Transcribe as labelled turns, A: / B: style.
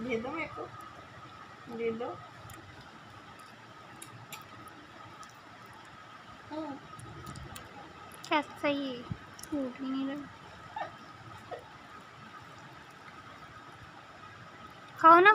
A: दे दो मेरे को। दे दो।
B: कैसा ही? फूट ही नहीं रहा। खाओ ना।